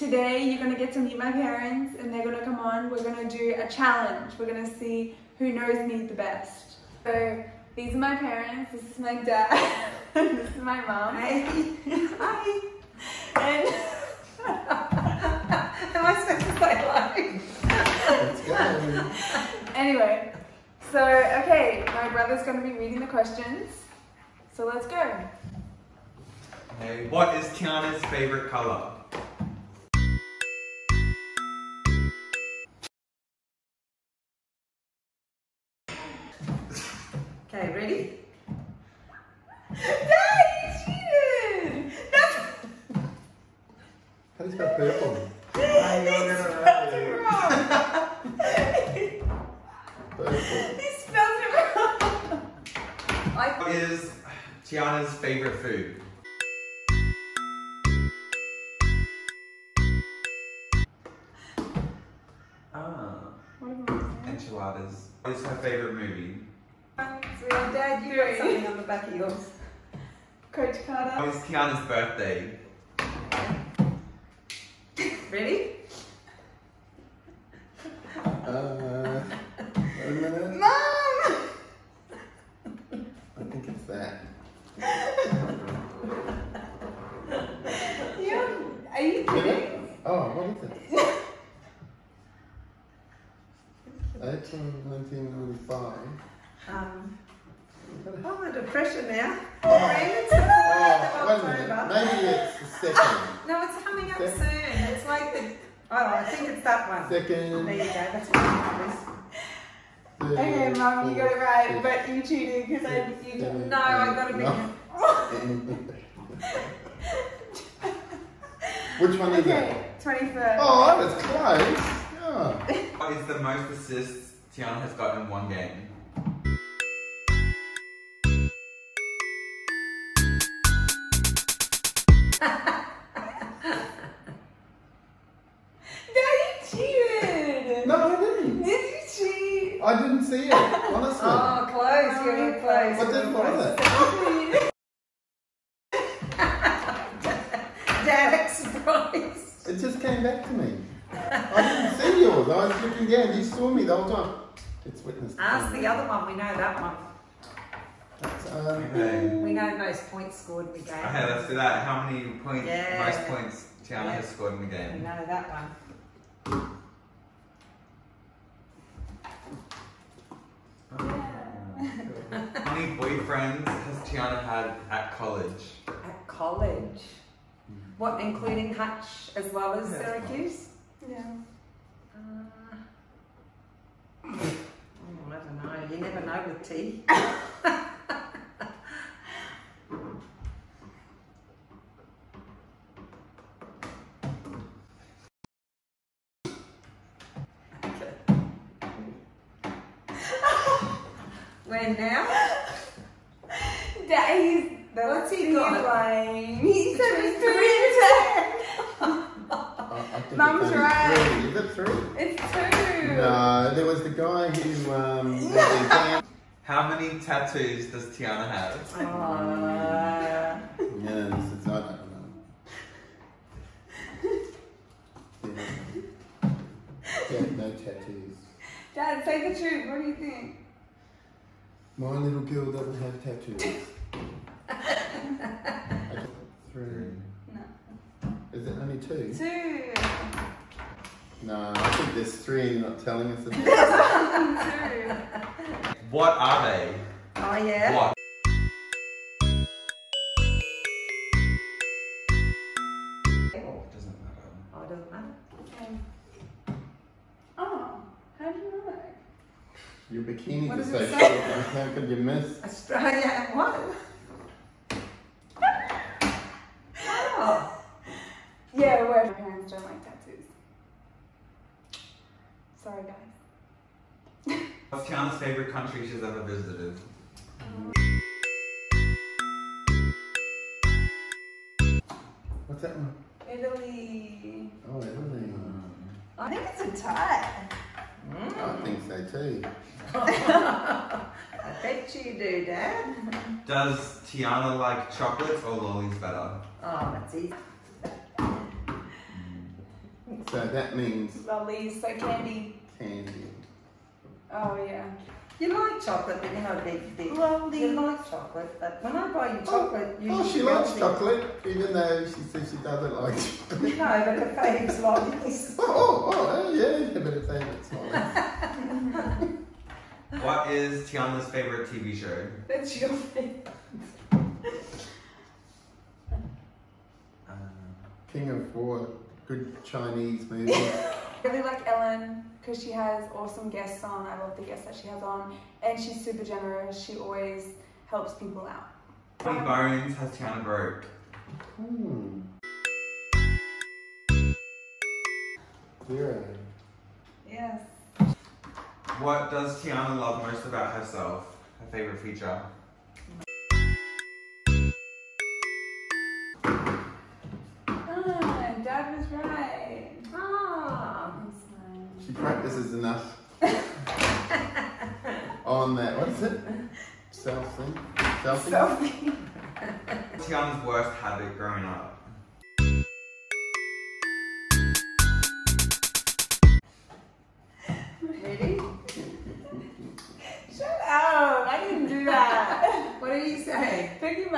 today you're gonna get to meet my parents and they're gonna come on. We're gonna do a challenge. We're gonna see who knows me the best. So these are my parents. This is my dad. this is my mom. Hi. Hi. And Am I supposed to say hello? Anyway, so okay, my brother's gonna be reading the questions. So let's go. Okay, what is Tiana's favorite color? Okay, ready? Dad, you cheated! That's How do you spell purple? wrong. Purple. He spelled it wrong. What is Tiana's favorite food? Enchiladas. What is her favorite movie? so Dad, you got something on the back of yours. Coach Carter. What is Tiana's birthday? Ready? Uh, wait a minute. Mom! I think it's that. You, are you kidding? Oh, what is it? April 1995. Um, Oh, I'm under pressure now. Oh. Friends, it's the fourth oh, wait a minute. Maybe it's the second. No, it's coming up Second. soon. It's like the. Oh, I think it's that one. There you go. That's what it is. third, Okay, Mom, you got it right, fifth, but you cheated because I you sixth, didn't. No, I gotta be. Which one is it? Okay, 21st. Oh, that's close. Yeah. What is the most assists Tiana has got in one game? What You're did close. was it? Dad, surprise. It just came back to me. I didn't see yours. I was looking down. You saw me the whole time. It's witness. Ask the other one. We know that one. That's, um, Okay. We know most points scored in the game. Okay, let's do that. How many points, Yeah. most points Tiana Yeah. has scored in the game. We game? know that one. How many boyfriends has Tiana had at college? At college. What, including Hutch as well as Yeah. Syracuse? Yeah. Uh, oh, I don't know. You never know with tea. when now? Dad, he's. What's he he's got? lying. He said it's three three I, I Mum's right. Three. Is it three? It's two. No, there was the guy who um, did the. How many tattoos does Tiana have? Uh, Yeah, this is, I don't know. Yeah. Yeah, no tattoos. Dad, say the truth. What do you think? My little girl doesn't have tattoos. Three. No. Is it only two? Two. No, I think there's three and you're not telling us about. two. What are they? oh yeah. What? Oh, Doesn't matter. Oh, it doesn't matter. Okay. Oh, how do you know? Your bikinis What are does so it short. say? How could you miss? Australia and what? Yeah, where my parents don't like tattoos. Sorry, guys. What's Tiana's favorite country she's ever visited? What's that one? Italy. Oh, Italy. I think it's a tie. I think so too. I bet you do, Dad. Does Tiana like chocolates or lollies better? Oh, that's easy. So that means Lollies, so candy. candy. Oh yeah. You like chocolate, but you're not a big, big. Lovely. You like chocolate, but when I buy you chocolate, oh, you Oh, she usually likes don't chocolate, even though she says she doesn't like chocolate. think- No, but her fave's lollies. Oh, oh, oh, yeah, but it's favourite song. What is Tiana's favorite TV show? That's your favorite. Um, King of Four, good Chinese movie. I really like Ellen because she has awesome guests on. I love the guests that she has on, and she's super generous. She always helps people out. how many bones has Tiana broke? Hmm. Zero. Yes. What does Tiana love most about herself? Her favorite feature? Ah, Dad was right. Ah. She practices enough on that. What is it? Self thing? Selfie? Selfie. Tiana's worst habit growing up?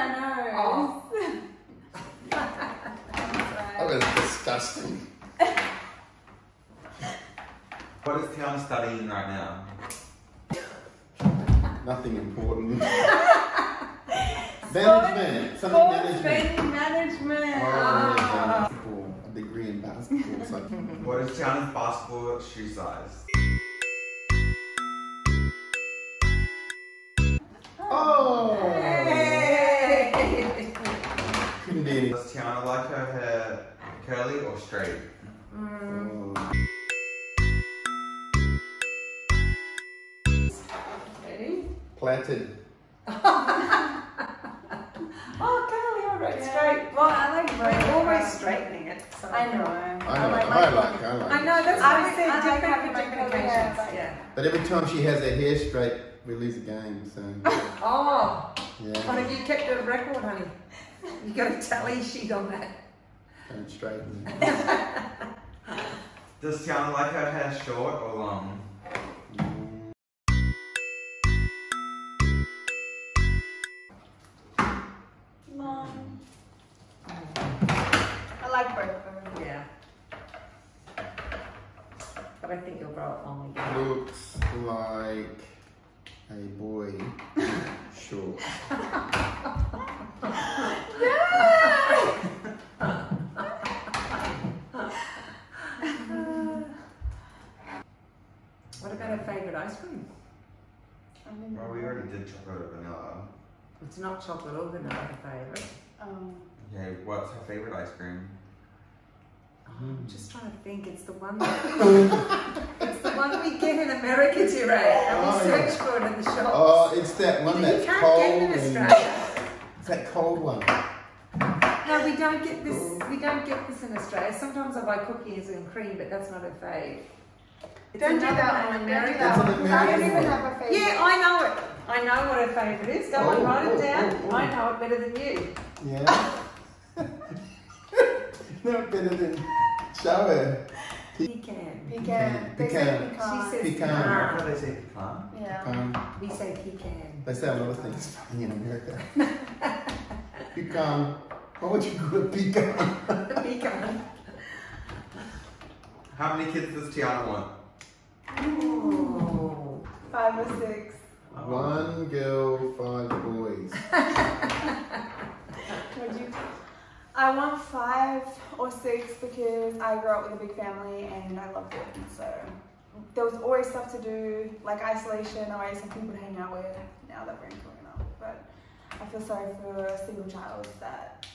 My nose. Oh. That's That was disgusting. What is Tiana studying right now? Nothing important. Sports- management. Something sports management. management. Oh, yeah, basketball. A degree in basketball. So. What is Tiana's basketball shoe size? Tiana like her hair curly or straight? Mm, Oh. Ready? Plaited. Oh, Carly, all right, Yeah. straight. Well, I like We're always straightening it. So I know. I know. I like, I like. I like. I know, that's I why I like- said like different having different hair, occasions. but- Yeah. But every time she has her hair straight, we lose a game. So Oh, yeah, what have you kept the record, honey? You got a tally sheet on that. don't straighten. Does Tiana like her hair short or long? Mom. I like both of them. Yeah. But I think you'll grow up long again. Looks like a boy short. What about her favourite ice cream? Well, we already did chocolate or vanilla. It's not chocolate or vanilla, her favourite. Um, Okay, what's her favorite ice cream? Oh, I'm just trying to think. It's the one. That, it's the one we get in America, Ray, and we Oh, search for it in the shops. Oh, it's that one you that's can't cold. get it in Australia. It's that cold one. No, we don't get this. We don't get this in Australia. Sometimes I buy cookies and cream, but that's not her fave. It's don't do that one, one. Don't do that one. an 'cause I don't even have a favorite. Yeah, I know it. I know what her favourite is. Go Oh, on, write oh, it down. oh, oh. I know it better than you. Yeah. no better than show her. Pecan. Pecan. They say Pecan. pecan. She says Pecan. pecan. What do they say? Pecan? Yeah. Um, We say pecan. they say a lot of things in America. pecan. What would you call a pecan? pecan. How many kids does Tiana want? Ooh. Five or six. One girl, five boys. Would you? I want five or six because I grew up with a big family and I loved it. So there was always stuff to do, like isolation, always some people to hang out with. Now that we're in growing up, but I feel sorry for single childs that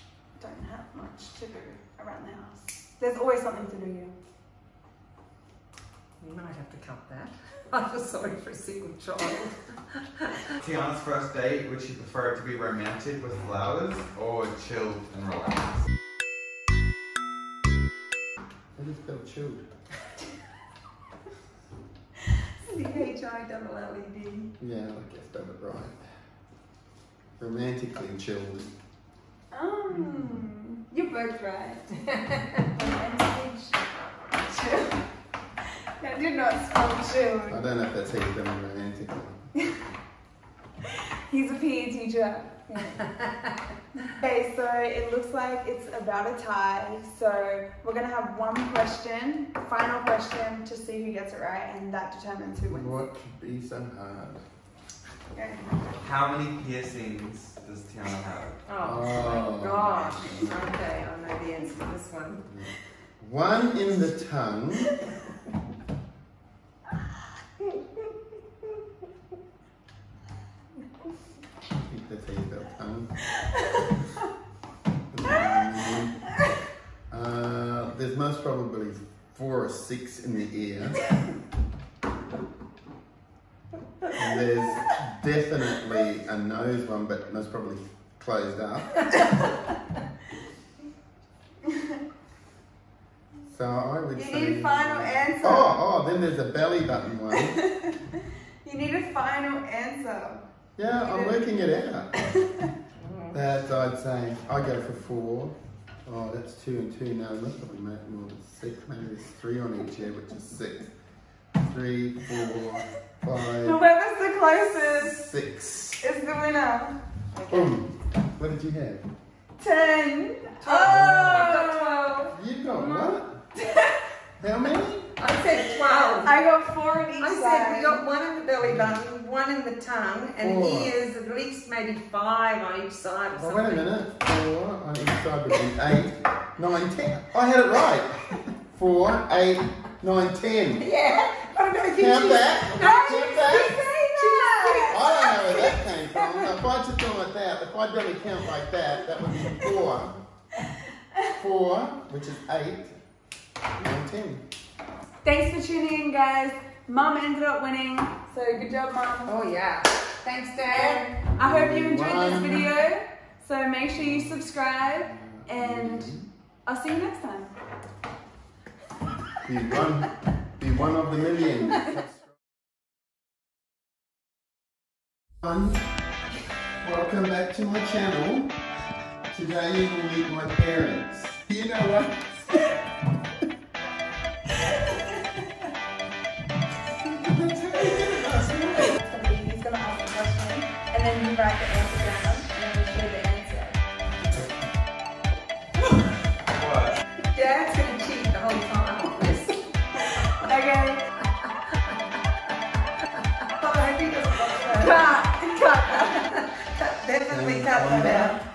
don't have much to do around the house. There's always something to do here. You might have to cut that. I feel sorry for a single child. Tiana's first date, would she prefer it to be romantic with flowers or chilled and relaxed? I just felt chilled. C H I double L E D. Yeah, I guess done it right. Romantically chilled. Um, you're both right. Romantic. That did not spell chill. I don't know if that's how you done romantic. He's a PE teacher. okay, so it looks like it's about a tie. So we're gonna have one question, final question, to see who gets it right, and that determines who wins. What could be so hard? Okay. How many piercings does Tiana have? Oh, Oh. my gosh. Okay, I know the answer to this one. One in the tongue. I think that's how you spell tongue. Uh, there's most probably or six in the ear. There's definitely a nose one, but most probably closed up. So I would You say. need a final answer. Oh, oh, then there's a belly button one. You need a final answer. Yeah, I'm working it out. That I'd say I go for four. Oh, that's two and two. No, that's probably make more than six. Maybe there's three on each ear, which is six. Three, four, five, Whoever's the closest six. is the winner. Boom. What did you have? Ten. I've Oh! You got what? How many? I said 12. I got four on each I said we got one in the belly button, one in the tongue, and Four. ears at least maybe five on each side or Oh, something. wait a minute. Four on each side would be eight, nine, ten. I had it right. Four, eight, nine, ten. Yeah, I don't know if you Count choose- that. No, Count choose that. six, choose I don't know where that came from. If I just gone like that, if I'd done a count like that, that would be four. Four, which is eight, nine, ten. Thanks for tuning in, guys. Mum ended up winning, so good job, Mum. Oh yeah. Thanks, Dad. And I hope you enjoyed this video. So make sure you subscribe, and I'll see you next time. Be one, be one of the million. One, welcome back to my channel. Today you will meet my parents. You know what? then you write the answer down, and then we share the answer. What? Dad's gonna cheat the whole time on this. Okay. Oh, I hope he doesn't. Cut. Cut. Definitely And cut that um, out.